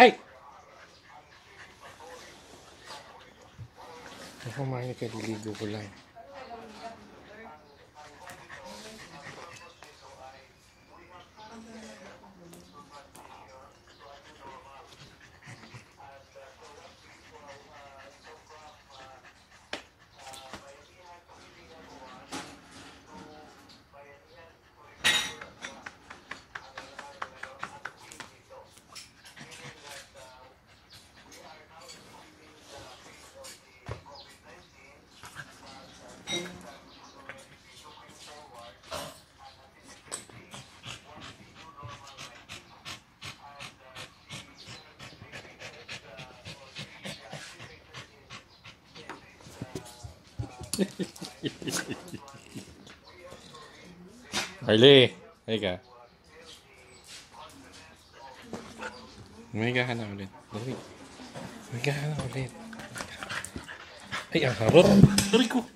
Ay! Ako ka, liligo ko lang. Harley! Halika. Humiga ka na ulit. Dali. Humiga ka na ulit. Ay, ang harot! Ko!